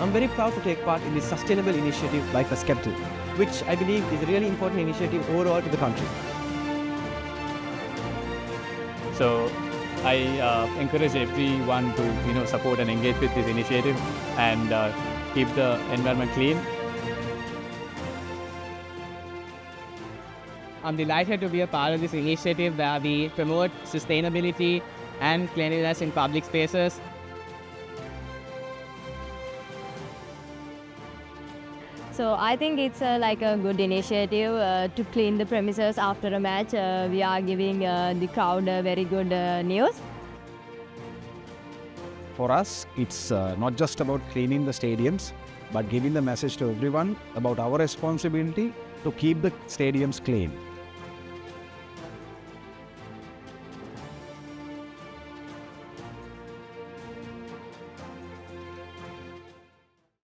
I'm very proud to take part in this sustainable initiative by First Capital, which I believe is a really important initiative overall to the country. So I uh, encourage everyone to you know support and engage with this initiative and uh, keep the environment clean. I'm delighted to be a part of this initiative where we promote sustainability and cleanliness in public spaces. So I think it's uh, like a good initiative uh, to clean the premises after a match. Uh, we are giving uh, the crowd very good uh, news. For us, it's uh, not just about cleaning the stadiums, but giving the message to everyone about our responsibility to keep the stadiums clean.